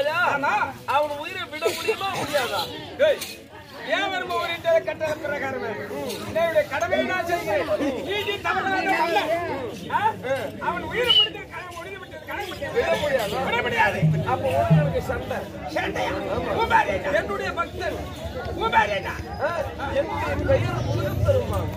செல்கிறாயா அவன் உயிரை விட முடியுமா முடியாதா? ஏன் வரும ஒரு கட்டளை பிரகாரமே. என்னுடைய கடமையை நான் செய்கிறேன். நீதி அல்ல. ஆ? அவன் உயிரை பிடித்து கணக்கு முடிந்து விட்டது. விட முடியாதா. விட முடியாது. அப்ப உங்களுக்கு சண்டை. சண்டையா என்னுடைய பக்தன் என்னுடைய பெயர் முருகன் பெருமான்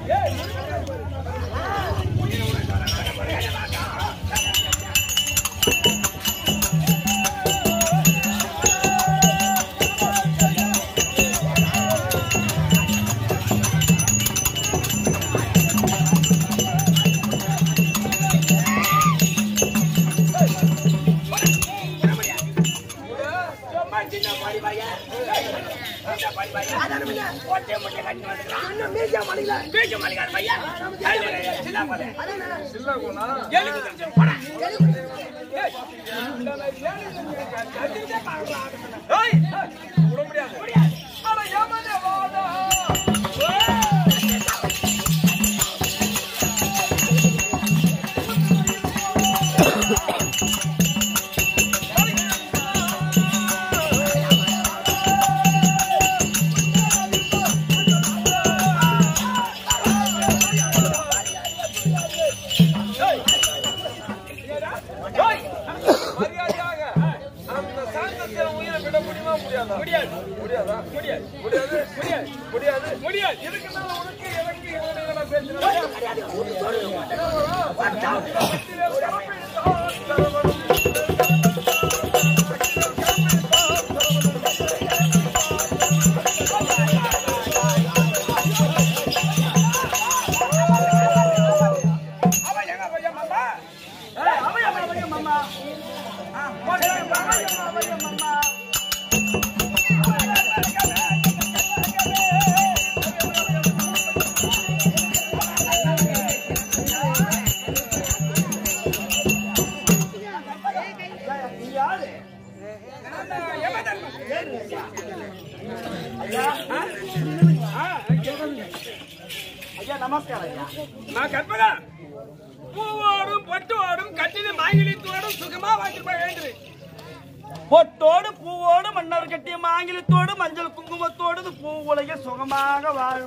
ஒட்டை முட்டை கட்டி வந்துக்கிறான் இன்னும் மீசா மணில பேச்சு மணிக்கார பையா சின்ன பாடி. இல்ல குணா எனக்கு தெரிஞ்சு போடா. ஏய், விட முடியாது. எங்க பையன் மாமா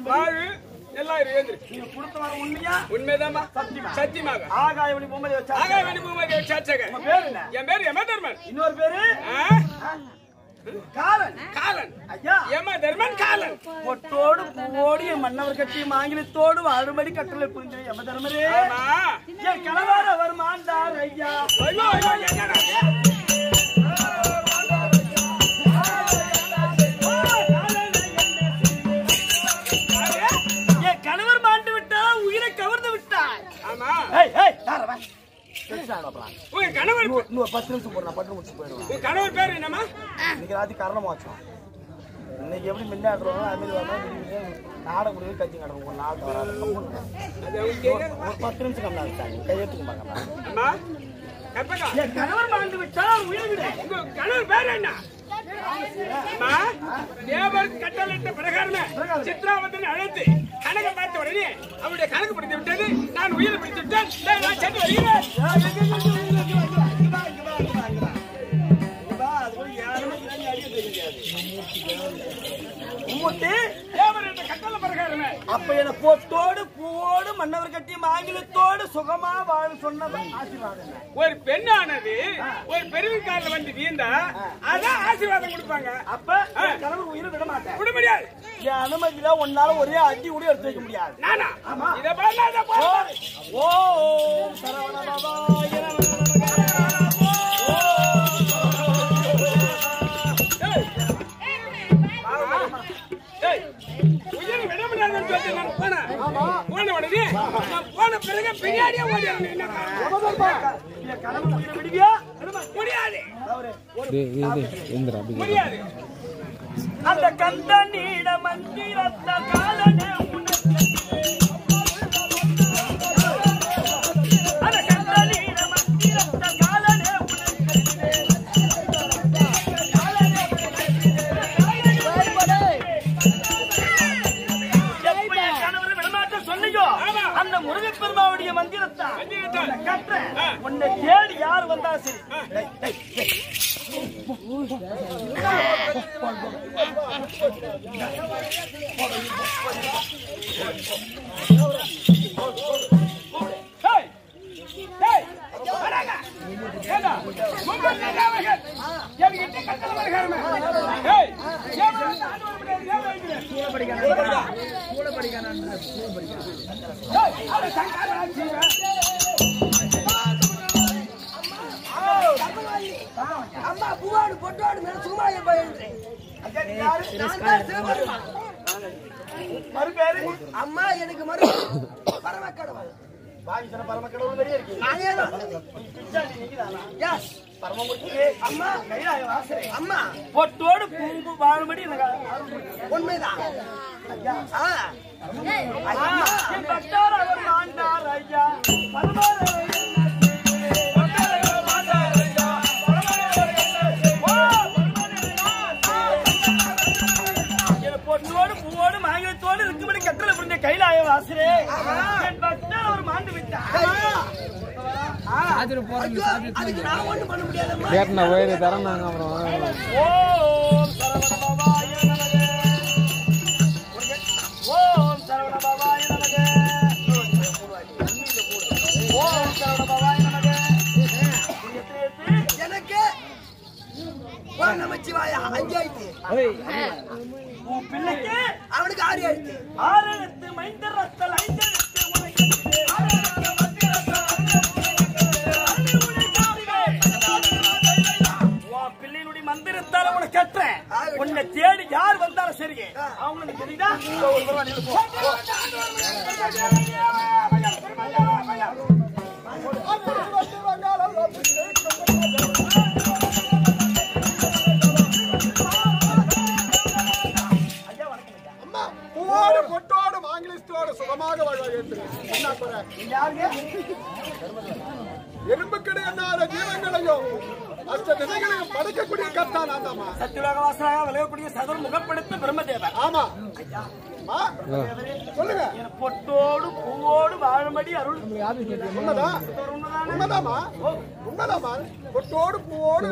வாழ் எல்லாம் வேண்டு நீங்க கொடுத்த உண்மையா? உண்மைதாம்மா. சத்தியமாக. ஆகாய ஒளி பொம்மை வச்சா ஆகாய வேண்டி பூமாரி சாச்சக உங்க பேரு என்ன? என் பேர் யமதர்மன். இன்னொரு பேரு? காலன். காலன். ஐயா. யமதர்மன் காலன். பொட்டோடு என் மன்னவர் கட்டிய மாங்கிலத்தோடு வாழும்படி கட்டளை புரிந்த யமதர்மரே. ஆமா. என் கணவர் அவர் மாண்டார் ஐயா ஐயோ ஐயோ உங்க கணவர் இன்னும் பத்து நிமிஷம் போடுறேன் பட்டு முடிச்சு போயிடுவேன். உங்க கணவர் பேர் என்னம்மா? இன்னைக்கு ராத்திரி கரணமாச்சோம் இன்னைக்கு எப்படி முன்னாடுறோம் அது மாதிரி வரணும். முடிவு கட்சி நடக்கும். ஒரு நாள் வராது. ஒரு பத்து நிமிஷம் கம்மியா இருக்காங்க கையெழுத்துக்கு பார்க்கலாம் கணவர் மாண்டு விட்டார் உயிர் விடு உங்க கணவர் பேர் என்ன? தேவர் கட்டளையிட்ட பிரகாரமே. சித்ராவதனை அழைத்து கணக்கை பார்த்த உடனே அவருடைய கணக்கு பிடித்து விட்டது. நான் உயிரை பிடித்து விட்டேன். நான் சென்று வருகிறேன் உம்முட்டி, தேவர் என்ற கட்டளை பிரகாரமே அப்ப என்ன பொட்டோடு பூவோடு மன்னவர் கட்டிய மாங்கிலத்தோடு சுகமா வாழ சொன்னது ஆசீர்வாதம். ஒரு பெண்ணானது ஒரு பெருவிக்காரில் வந்து வீந்தா அதான் ஆசீர்வாதம் கொடுப்பாங்க. அப்ப என் கணவர் உயிரை விட மாட்டேன். விட முடியாது. என் அனுமதியில உன்னால ஒரே அடி கூட எடுத்து வைக்க முடியாது. நானா? இதை ஓ சரவண பவாய சொல்லிட்டு நான் போனேன். போன உடனே, நான் போன பிறகு பின்னாடியே ஓடி வரணும். என்ன காரணம்? என் கணவர் உயிரை விடுவியா முடியாது இந்திரா முடியாது அந்த கந்தனீட மந்திரத்த காலனே இருந்தாலும் சரி என்கிட்ட கட்டளை ஏன் வந்து ஆண்டு வர பொட்டோடு மேல சும்மா மறுபேரு அம்மா எனக்கு மறு பரமக்கடவுள். வாங்கி சொன்ன பரமக்கடவுள் வெளியே இருக்கு. அம்மா. கைலாய வாசரே. அம்மா. பொட்டோடு பூம்பு வாழும்படி உண்மைதான். ஆ. ஐயா, பக்தர் அவர் ஆண்டார் ஐயா. பரமார. வாசரே என் பக்தர் அவர் மாண்டு விட்டார். அதுக்கு நான் பண்ண தரேன்னாங்க அப்புறம். ஓம் ஓ நமச்சிவாயா அஞ்சு ஆயிடுச்சு உன் பிள்ளைக்கு அவனுக்கு ஆறு ஆயிடுச்சு ஆறெழுத்து மைந்தர் ரத்தல் ஐந்தெழுத்து உனக்கு ஆறெழுத்து மைந்தர் ரத்தல் உன் பிள்ளையினுடைய மந்திரத்தால உனக்கு கட்டுறேன். உன்னை தேடி யார் வந்தாலும் சரி. அவங்களுக்கு தெரியுதா? ஒரு மாங்கிலிஸ்டோடு சுகமாக என்று என்ன எறும்பு கிடையாத ஜீவங்களையும் அஷ்ட திசைகளையும் படைக்கக்கூடிய கர்த்தா நான் தாமா வாசலாக விளையக்கூடிய முகப்படுத்த பிரம்மதேவர் ஆமா. சொல்லுங்க பொட்டோடு பூவோடு அருள் உண்மைதான் உண்மைதாமா உண்மைதாமா பொட்டோடு பூவோடு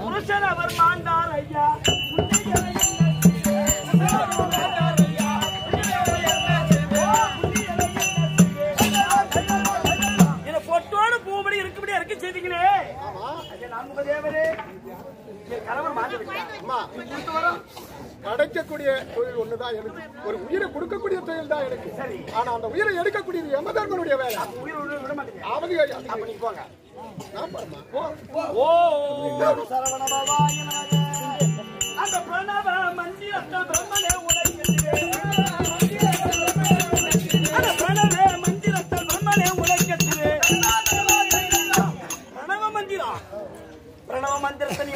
புருஷன் அவர் மாண்டார் ஐயா செய்தீங்களே? கணவர் படைக்கக்கூடிய தொழில் ஒண்ணுதான் எனக்கு. ஒரு உயிரை கொடுக்கக்கூடிய தொழில் தான் எனக்கு. சரி. ஆனா அந்த உயிரை எடுக்கக்கூடியது யமதர்மனுடைய வேலை. அவதி போங்க. அந்த பிரணவ பிரம்மனே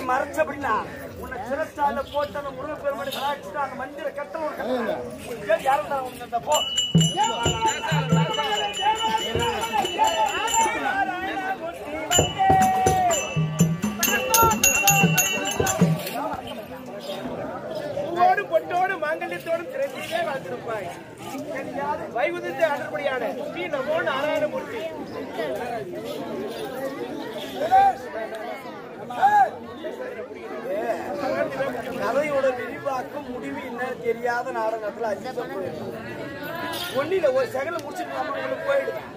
மறைச்ச அப்படின்னா உன்னை சிரஸ்டால போட்டு அந்த முருக பெருமனை சாட்சிட்டு அந்த மந்திர கட்ட ஒரு கட்ட யாரும் தான் உனக்கு அந்த போ. பூவோடு பொட்டோடு மாங்கல்யத்தோடு திரண்டிலே வாழ்ந்திருப்பாய். வைகுந்தத்தை அடர்படியான ஸ்ரீ நமோ நாராயணமூர்த்தி. கதையோட விரிவாக்கம் முடிவு என்ன தெரியாத நாடகத்துல அஞ்சு ஒன்னில ஒரு செகண்ட் முடிச்சுட்டு போயிடுவேன்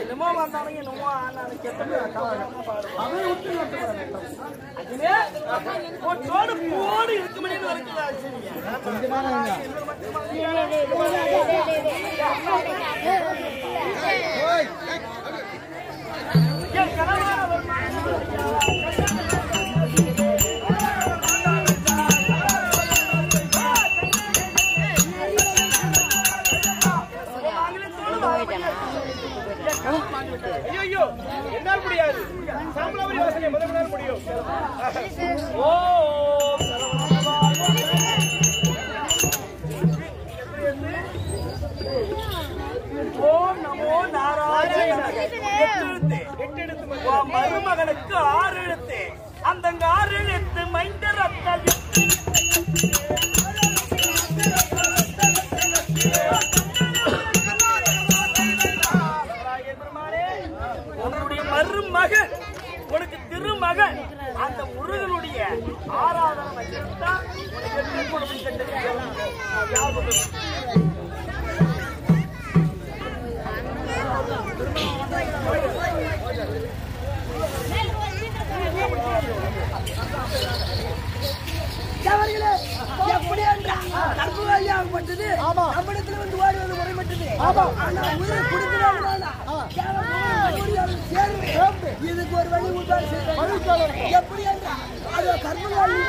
என்னமோ வந்தாலும் என்னமோ ஆனாலும் கெட்ட பேர் அதை விட்டு விட்டு அதுவே போட்டோடு போடு இருக்க முடியும் வரைக்கும் சாம்பலாவரி முடியும். ஓம் நமோ நாராயண எட்டு எழுத்து மருமகனுக்கு ஆறு எழுத்து அந்த ஆறு எழுத்து மைந்த ரத்தம் கற்பகாலியாகப்பட்டது நம்மிடத்துல வந்து ஓடி வந்து முறைப்பட்டது ஆனா உயிரை கொடுக்கிறாங்க இதுக்கு ஒரு வழி எப்படி என்றால் அது கற்பகாலி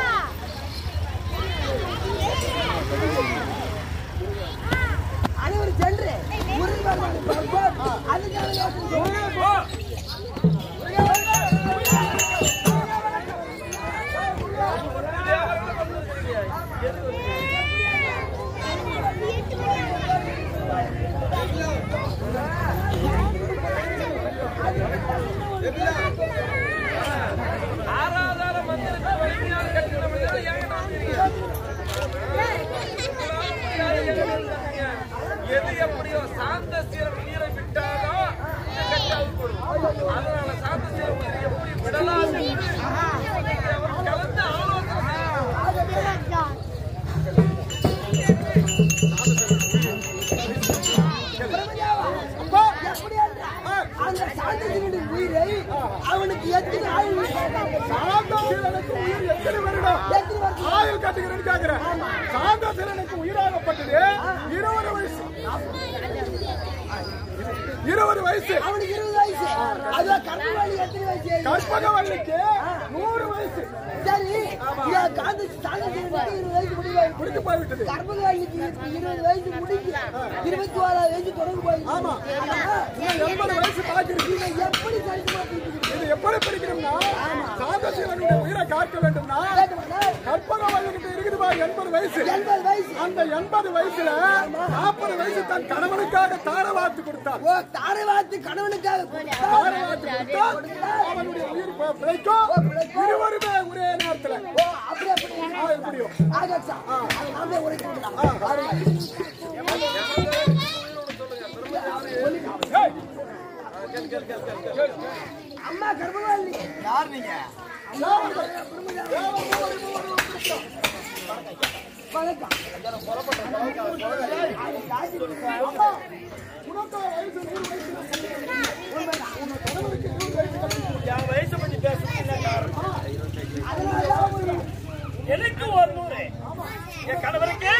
அனைவரும் சென்று முருகன் பார்ப்போம் அதுக்காக ஆராதார மந்திரத்தை வலிமையாக கட்டின மனிதரை என்கிட்ட வந்தீங்க. எது எப்படியோ சாந்த சீரம் உயிரை விட்டாலோ இந்த கட்டு அவுட்படும். அதனால சாந்த சீரம் உயிரை எப்படி விடலாம் என்று நீங்க அவர் கலந்து ஆலோசனை செய்யணும். அப்பா, எப்படி என்றால், அந்த சாந்தத்தினுடைய உயிரை அவனுக்கு எத்தனை ஆயுள் சாந்தசீலனுக்கு உயிர் எத்தனை வருடம் எத்தனை வருஷம்? ஆயுள் கட்டுகிறேன்னு கேக்குறேன் சாந்தசீலனுக்கு உயிராகப்பட்டது இருபது வயசு இருபது வயசு அவனுக்கு இருபது வயசு அது கற்பவாளி எத்தனை வயசு கற்பகவல்லிக்கு நூறு வயசு. சரி. காந்த போய்விட்டது. இருபது முடிஞ்சு இருபத்தி ஓராவது வயசு தொடர்பு போய் ஆமா. எண்பது வயசு எப்படி சரிசமா இது எப்படி பிடிக்கணும்னா சாந்தசீலனுடைய உயிரை காக்க வேண்டும்னா கற்பகவல்லிக்கிட்ட இருக்குது பாரு எண்பது வயசு. அந்த எண்பது வயசுல நாற்பது வயசு தன் கணவனுக்காக தார வார்த்து கொடுத்தார் ஓ தாரை வார்த்து கணவனுக்காக தார வார்த்து கொடுத்தா அவனுடைய உயிர் பிழைக்கும். இருவருமே ஒரே நேரத்துல. ஓ அப்படி அப்படி ஆ, எப்படியோ. ஆகட்டும் அம்மா கர்ப்பவாளி யார் நீங்க? வயசு பத்தி பேசுறது என்ன காரணம் அதனாலதான் ஒரு எனக்கு ஒரு நூறு. என் கணவருக்கு?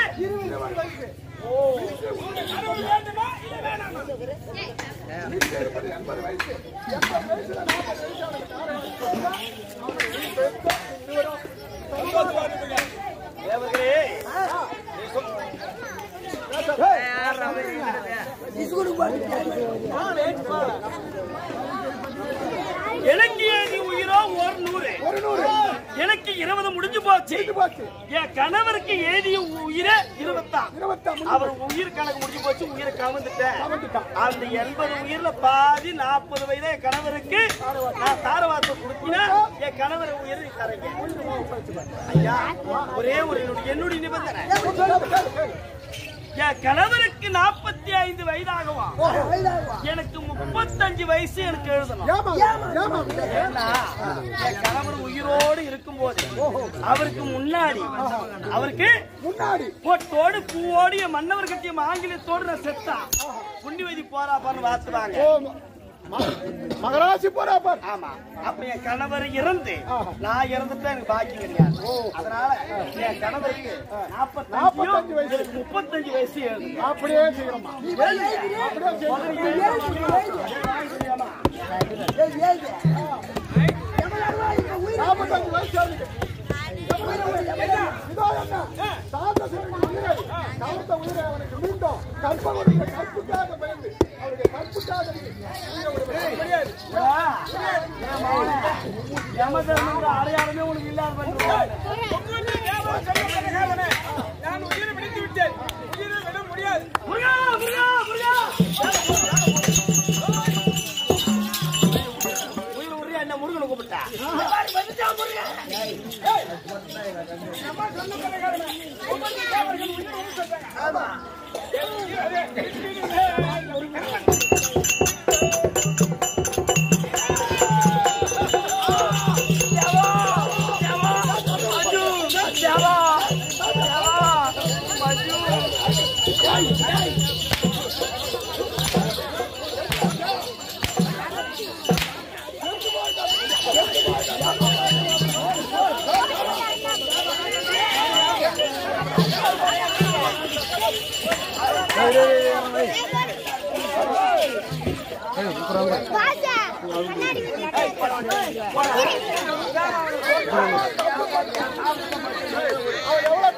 ஓ. கணவர் வேண்டுமா? இல்ல வேணாமா? எனக்கு ஏதி உயிரோ? ஒரு நூறு. ஒரு நூறு. எனக்கு இருபது முடிஞ்சு போச்சு. என் கணவருக்கு ஏதிய உயிரை இருபத்தான் இருபத்தாம் அவர் உயிர் கணக்கு முடிஞ்சு போச்சு உயிரை கவர்ந்துட்டேன் கவர்ந்துட்டான். அந்த எண்பது உயிர்ல பாதி நாற்பது வயது என் கணவருக்கு நான் தாரவாத்தை கொடுத்தீங்கன்னா என் கணவர் உயிர் தரீங்க ஐயா ஒரே ஒரு என்னுடைய- என்னுடைய நிபந்தனை என் கணவருக்கு நாற்பத்தி ஐந்து வயதாகவா? எனக்கு முப்பத்தஞ்சு வயசு எனக்கு எழுதணும். கணவர் உயிரோடு இருக்கும்போது அவருக்கு முன்னாடி அவருக்கு முன்னாடி. பொட்டோடு பூவோடு மன்னவர் கட்டிய ஆங்கிலத்தோடு நான் செத்தா. புண்டி வைதி போறா பாருன்னு வாத்துவாங்க. மகராசி போறா பார். ஆமா. அப்ப என் கணவர் இறந்து நான் இறந்துட்டா எனக்கு பாக்கி கிடையாது. அதனால என் கணவருக்கு நாற்பத்தஞ்சு வயசு. முப்பத்தஞ்சு வயசு அப்படியே நாற்பத்தஞ்சு வயசு மீண்டும் கற்புக்காக பயந்து, அவருடைய கற்புக்காக நீங்க ஒரு முடியாது. யமதர்மன்ற அடையாளமே உனக்கு இல்லாத பண்ணுறேன் நான் உயிரை விடுத்து விட்டேன். உயிரை விட முடியாது. முருகா முருகா முருகா. உயிர் உரியா என்ன முருகனை கூப்பிட்டா?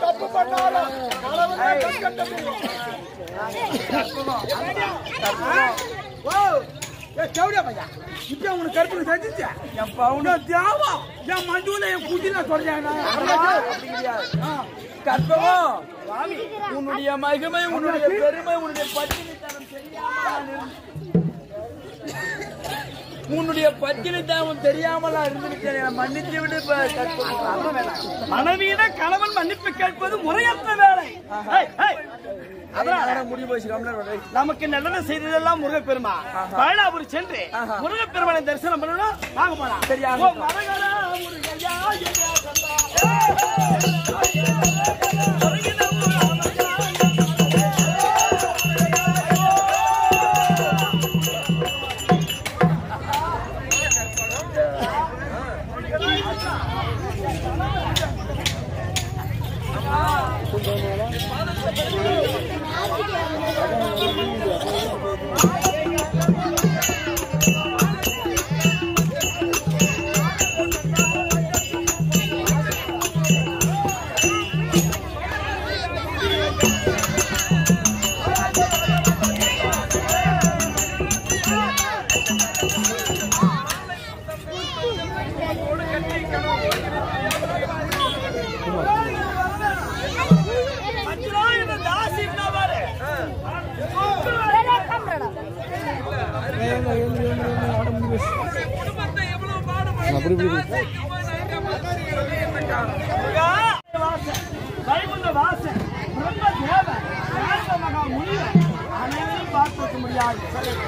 தப்பு பண்ணாலும் ஓ இப்ப உனக்கு கருப்பு என் பவுனா தியாவா என் மஞ்சூல என் குட்டில சொல்றேன் கற்பகம் உன்னுடைய மகிமை உன்னுடைய பெருமை உன்னுடைய பட்டினி தரம் சரியா உன்னுடைய பத்தினித்தனம் தெரியாமலா இருந்திருக்கிறேன் மன்னித்து விடு. மனைவியிட கணவன் மன்னிப்பு கேட்பது முறையற்ற வேலை நமக்கு நல்லது செய்ததெல்லாம் முருகப்பெருமா பழனாபுரி சென்று முருகப்பெருமானை தரிசனம் பண்ணணும் வாங்க போலாம் சரியா முருகையா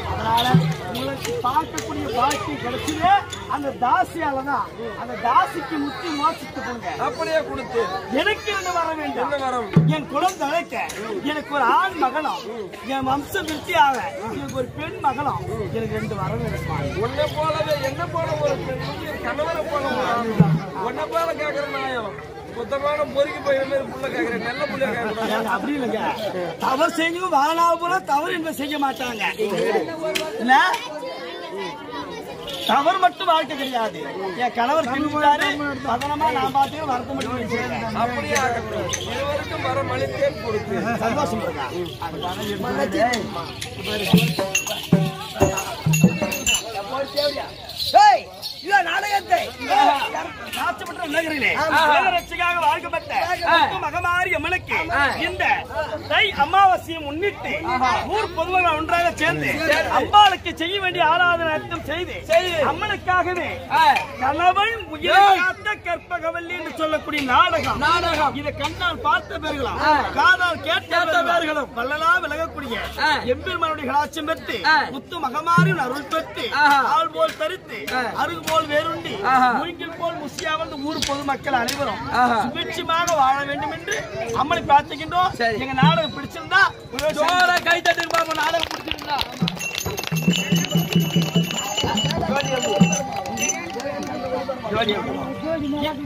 அதனால உங்களுக்கு பார்க்கக்கூடிய வாழ்க்கை கிடைச்சது அந்த தாசியால தான் அந்த தாசிக்கு முத்தி மோசித்து கொடுங்க அப்படியே கொடுத்து. எனக்கு என்ன வர வேண்டும்? வரம்? என் குலம் தழைக்க. எனக்கு ஒரு ஆண் மகனும் என் வம்சம் விருத்தி ஆக எனக்கு ஒரு பெண் மகனும் எனக்கு ரெண்டு வரம் வேணும் உன்னை போலவே என்ன போல ஒரு பெண் என் கணவரை போல உன்னை போல கேக்குற நாயம். சுத்தமான பொறுக்கி போயிற மாதிரி புள்ள நல்ல புள்ள ஏங்க, அப்படி இல்லைங்க. தவறு செஞ்சவங்க வாழ்நாள் பூரா தவறு என்பதை செய்ய மாட்டாங்க. என்ன தவறு மட்டும் வாழ்க்கை கிடையாது. என் கணவர் திரும்பிட்டாரு. பதனமா நான் பார்த்து வரத்த முடியும் அப்படியே இருவருக்கும் அளித்தேன் கொடுத்து. சந்தோஷம் இருக்கா ஏய் இது நாடகத்தை நாச்சப்பட்ட நகரிலே உலகரட்சிக்காக வாழ்க்கப்பட்ட உப்பு மகமாரி அம்மனுக்கு இந்த தை அமாவாசையை முன்னிட்டு ஊர் பொதுமக்கள் ஒன்றாக சேர்ந்து அம்பாளுக்கு செய்ய வேண்டிய ஆராதனை செய்து அம்மனுக்காகவே கணவன் உயிரை காத்த கற்பகவல்லி என்று சொல்லக்கூடிய நாடகம். நாடகம். இதை கண்ணால் பார்த்த பேர்களும் காதால் கேட்ட பேர்களும் வல்லலா விலகக்கூடிய எம்பெருமானுடைய கலாச்சம் பெற்று முத்து மகமாரின் அருள் பெற்று ஆள் போல் தரித்து அருகு போல் வேறுண்டி மூங்கில் போல் முசியாமல் ஊர் பொதுமக்கள் அனைவரும் சுபிட்சமாக வாழ வேண்டும் என்று அம்மனை பிரார்த்திக்கின்றோம். எங்க நாடகம் பிடிச்சிருந்தா கை தட்டி நாடகம் பிடிச்சிருந்தா.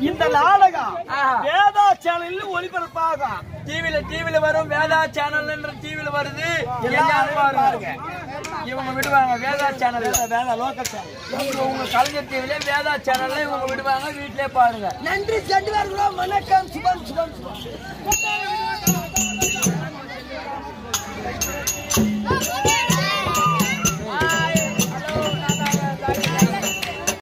இந்த நாடகம் வேதா சேனல்ல ஒளிபரப்பாகும் டிவில டிவில வரும் வேதா சேனல் டிவில வருது. எல்லாரும் பாருங்க. இவங்க விடுவாங்க Vedha channel Vedha local channel உங்க கலைஞர் டிவில வேதா சேனல்ல இவங்க விடுவாங்க வீட்டிலே பாருங்க. நன்றி வணக்கம். சுபம் சுபம் சுபம்.